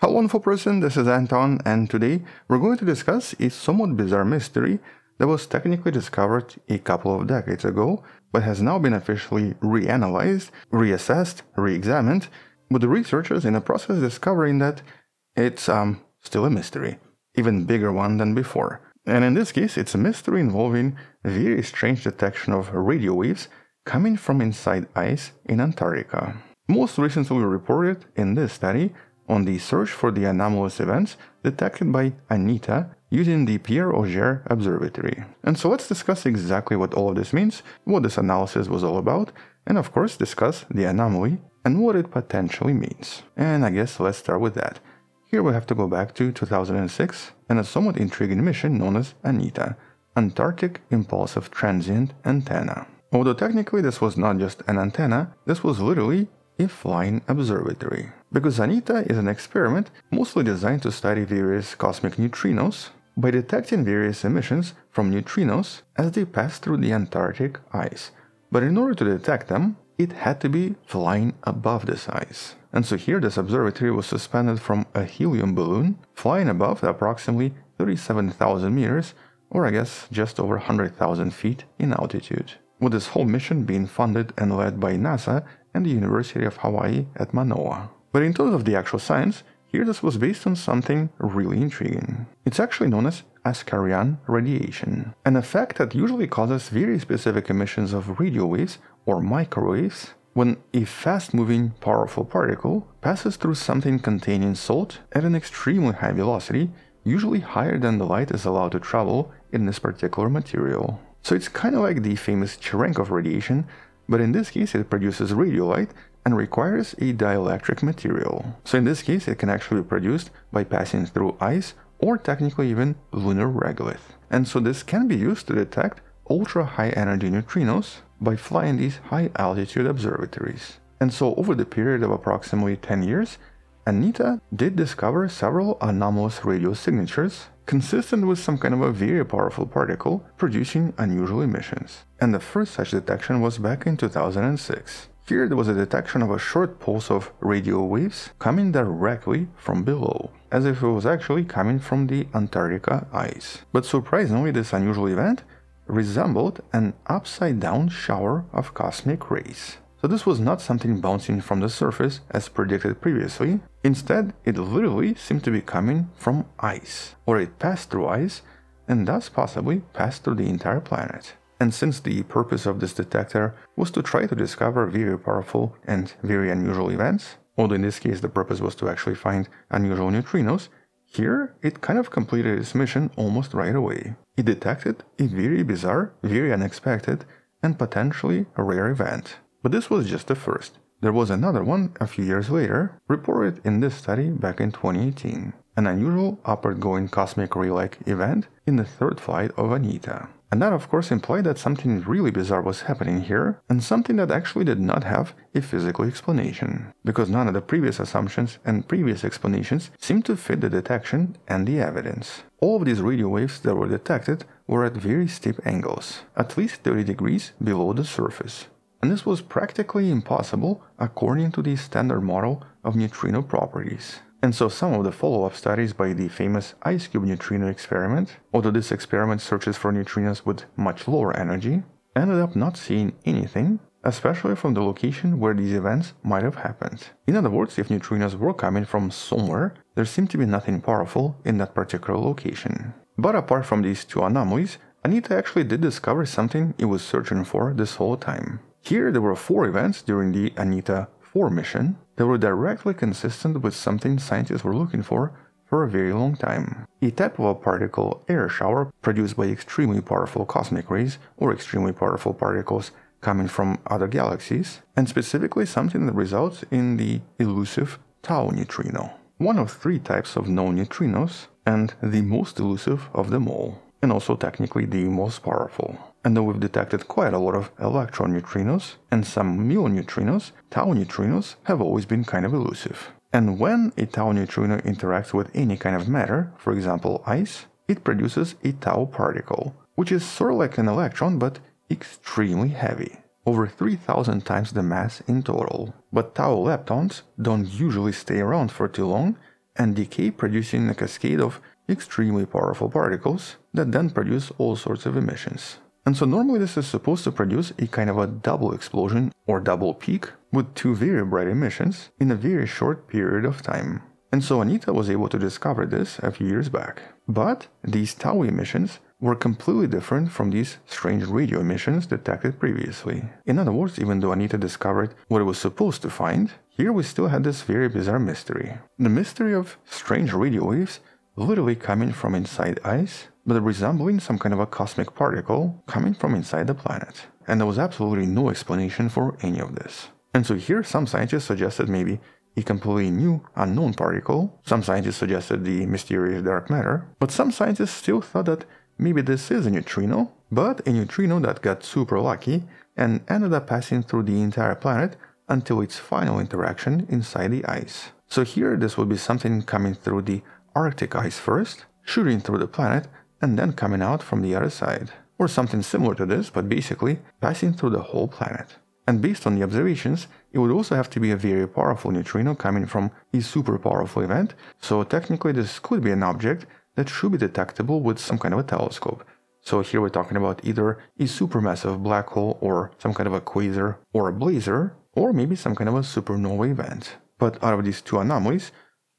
Hello wonderful person, this is Anton and today we're going to discuss a somewhat bizarre mystery that was technically discovered a couple of decades ago but has now been officially reanalyzed, reassessed, re-examined with the researchers in the process discovering that it's um, still a mystery, even bigger one than before. And in this case, it's a mystery involving very strange detection of radio waves coming from inside ice in Antarctica. Most recently reported in this study on the search for the anomalous events detected by ANITA using the Pierre Auger Observatory. And so let's discuss exactly what all of this means, what this analysis was all about, and of course discuss the anomaly and what it potentially means. And I guess let's start with that. Here we have to go back to 2006 and a somewhat intriguing mission known as ANITA, Antarctic Impulsive Transient Antenna. Although technically this was not just an antenna, this was literally a flying observatory. Because ANITA is an experiment mostly designed to study various cosmic neutrinos by detecting various emissions from neutrinos as they pass through the Antarctic ice. But in order to detect them, it had to be flying above this ice. And so here this observatory was suspended from a helium balloon flying above approximately 37,000 meters, or I guess just over 100,000 feet in altitude. With this whole mission being funded and led by NASA and the University of Hawaii at Manoa. But in terms of the actual science, here this was based on something really intriguing. It's actually known as Askaryan radiation, an effect that usually causes very specific emissions of radio waves or microwaves when a fast-moving, powerful particle passes through something containing salt at an extremely high velocity, usually higher than the light is allowed to travel in this particular material. So it's kind of like the famous Cherenkov radiation, but in this case it produces radio light and requires a dielectric material. So in this case it can actually be produced by passing through ice or technically even lunar regolith. And so this can be used to detect ultra high energy neutrinos by flying these high altitude observatories. And so over the period of approximately 10 years, ANITA did discover several anomalous radio signatures consistent with some kind of a very powerful particle producing unusual emissions. And the first such detection was back in 2006. Here there was a detection of a short pulse of radio waves coming directly from below, as if it was actually coming from the Antarctica ice. But surprisingly, this unusual event resembled an upside down shower of cosmic rays. So this was not something bouncing from the surface as predicted previously, instead it literally seemed to be coming from ice, or it passed through ice and thus possibly passed through the entire planet. And since the purpose of this detector was to try to discover very powerful and very unusual events, although in this case the purpose was to actually find unusual neutrinos, here it kind of completed its mission almost right away. It detected a very bizarre, very unexpected, and potentially a rare event. But this was just the first. There was another one a few years later, reported in this study back in 2018, an unusual upward-going cosmic ray-like event in the third flight of ANITA. And that of course implied that something really bizarre was happening here, and something that actually did not have a physical explanation, because none of the previous assumptions and previous explanations seemed to fit the detection and the evidence. All of these radio waves that were detected were at very steep angles, at least 30 degrees below the surface. And this was practically impossible according to the standard model of neutrino properties. And so some of the follow-up studies by the famous IceCube neutrino experiment, although this experiment searches for neutrinos with much lower energy, ended up not seeing anything, especially from the location where these events might have happened. In other words, if neutrinos were coming from somewhere, there seemed to be nothing powerful in that particular location. But apart from these two anomalies, ANITA actually did discover something it was searching for this whole time. Here there were four events during the ANITA 4 mission that were directly consistent with something scientists were looking for for a very long time. A type of a particle air shower produced by extremely powerful cosmic rays or extremely powerful particles coming from other galaxies, and specifically something that results in the elusive tau neutrino, one of three types of known neutrinos and the most elusive of them all, and also technically the most powerful. And we've detected quite a lot of electron neutrinos and some muon neutrinos, tau neutrinos have always been kind of elusive. And when a tau neutrino interacts with any kind of matter, for example ice, it produces a tau particle, which is sort of like an electron but extremely heavy, over 3000 times the mass in total. But tau leptons don't usually stay around for too long and decay producing a cascade of extremely powerful particles that then produce all sorts of emissions. And so normally this is supposed to produce a kind of a double explosion or double peak with two very bright emissions in a very short period of time. And so Anita was able to discover this a few years back. But these tau emissions were completely different from these strange radio emissions detected previously. In other words, even though Anita discovered what it was supposed to find, here we still had this very bizarre mystery. The mystery of strange radio waves literally coming from inside ice, but resembling some kind of a cosmic particle coming from inside the planet. And there was absolutely no explanation for any of this. And so here some scientists suggested maybe a completely new, unknown particle. Some scientists suggested the mysterious dark matter, but some scientists still thought that maybe this is a neutrino, but a neutrino that got super lucky and ended up passing through the entire planet until its final interaction inside the ice. So here this would be something coming through the Arctic ice first, shooting through the planet, and then coming out from the other side. Or something similar to this, but basically passing through the whole planet. And based on the observations, it would also have to be a very powerful neutrino coming from a super powerful event, so technically this could be an object that should be detectable with some kind of a telescope. So here we're talking about either a supermassive black hole or some kind of a quasar or a blazar, or maybe some kind of a supernova event. But out of these two anomalies,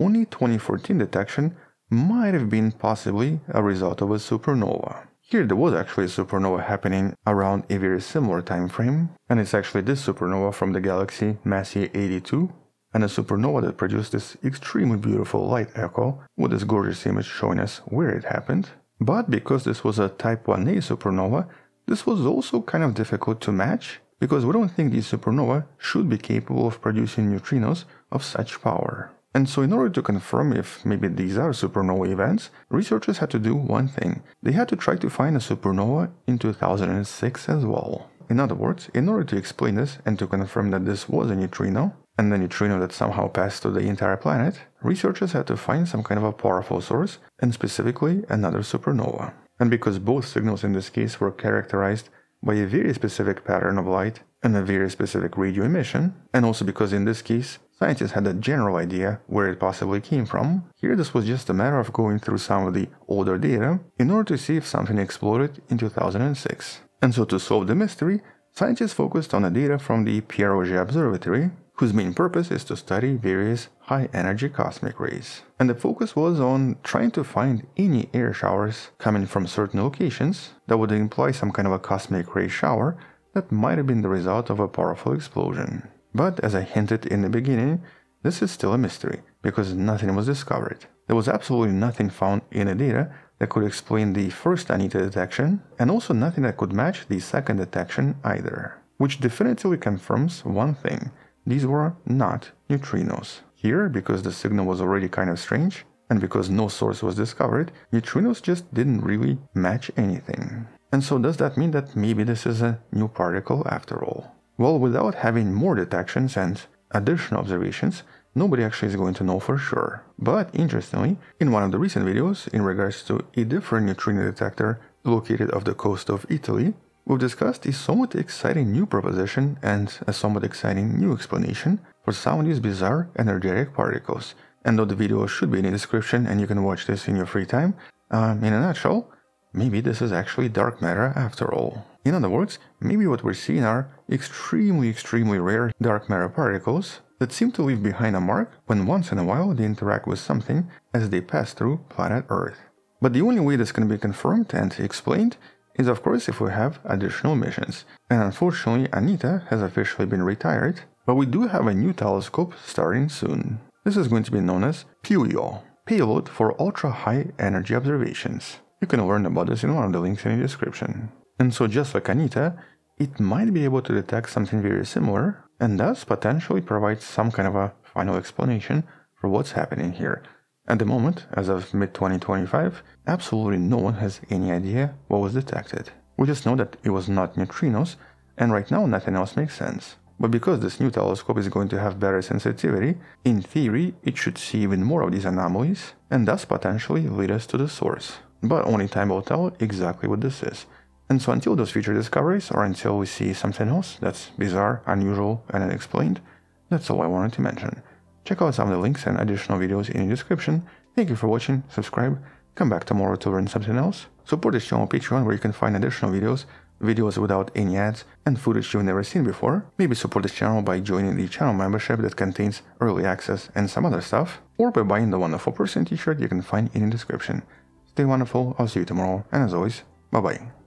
only 2014 detection might have been possibly a result of a supernova. Here there was actually a supernova happening around a very similar time frame, and it's actually this supernova from the galaxy Messier 82, and a supernova that produced this extremely beautiful light echo with this gorgeous image showing us where it happened. But because this was a Type 1a supernova, this was also kind of difficult to match because we don't think these supernova should be capable of producing neutrinos of such power. And so in order to confirm if maybe these are supernova events, researchers had to do one thing. They had to try to find a supernova in 2006 as well. In other words, in order to explain this and to confirm that this was a neutrino, and the neutrino that somehow passed through the entire planet, researchers had to find some kind of a powerful source, and specifically another supernova. And because both signals in this case were characterized by a very specific pattern of light and a very specific radio emission, and also because in this case scientists had a general idea where it possibly came from, here this was just a matter of going through some of the older data in order to see if something exploded in 2006. And so to solve the mystery, scientists focused on the data from the Pierre Auger Observatory, whose main purpose is to study various high energy cosmic rays. And the focus was on trying to find any air showers coming from certain locations that would imply some kind of a cosmic ray shower that might have been the result of a powerful explosion. But as I hinted in the beginning, this is still a mystery because nothing was discovered. There was absolutely nothing found in the data that could explain the first Anita detection, and also nothing that could match the second detection either. Which definitively confirms one thing these were not neutrinos. Here, because the signal was already kind of strange, and because no source was discovered, neutrinos just didn't really match anything. And so does that mean that maybe this is a new particle after all? Well, without having more detections and additional observations, nobody actually is going to know for sure. But interestingly, in one of the recent videos in regards to a different neutrino detector located off the coast of Italy, We've discussed a somewhat exciting new proposition and a somewhat exciting new explanation for some of these bizarre energetic particles. And though the video should be in the description and you can watch this in your free time, um, in a nutshell, maybe this is actually dark matter after all. In other words, maybe what we're seeing are extremely, extremely rare dark matter particles that seem to leave behind a mark when once in a while they interact with something as they pass through planet Earth. But the only way this can be confirmed and explained is of course if we have additional missions. And unfortunately Anita has officially been retired, but we do have a new telescope starting soon. This is going to be known as PUEO, Payload for Ultra High Energy Observations. You can learn about this in one of the links in the description. And so just like Anita, it might be able to detect something very similar and thus potentially provide some kind of a final explanation for what's happening here. At the moment, as of mid 2025, absolutely no one has any idea what was detected. We just know that it was not neutrinos, and right now nothing else makes sense. But because this new telescope is going to have better sensitivity, in theory it should see even more of these anomalies, and thus potentially lead us to the source. But only time will tell exactly what this is. And so until those future discoveries, or until we see something else that's bizarre, unusual, and unexplained, that's all I wanted to mention. Check out some of the links and additional videos in the description. Thank you for watching, subscribe, come back tomorrow to learn something else. Support this channel on Patreon where you can find additional videos, videos without any ads, and footage you've never seen before. Maybe support this channel by joining the channel membership that contains early access and some other stuff, or by buying the wonderful person t-shirt you can find in the description. Stay wonderful, I'll see you tomorrow, and as always, bye bye.